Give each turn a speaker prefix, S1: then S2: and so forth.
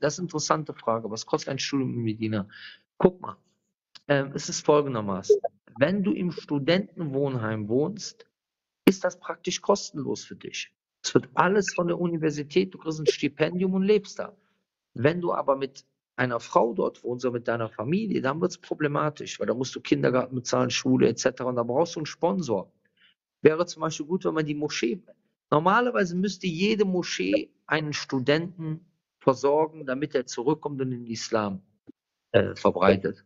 S1: das ist eine interessante Frage. Was kostet ein Studium in Medina? Guck mal, ähm, es ist folgendermaßen. Wenn du im Studentenwohnheim wohnst, ist das praktisch kostenlos für dich. Es wird alles von der Universität, du kriegst ein Stipendium und lebst da. Wenn du aber mit einer Frau dort wohnst oder mit deiner Familie, dann wird es problematisch, weil da musst du Kindergarten bezahlen, Schule etc. Und da brauchst du einen Sponsor. Wäre zum Beispiel gut, wenn man die Moschee, normalerweise müsste jede Moschee einen Studenten versorgen, damit er zurückkommt und den Islam äh, verbreitet.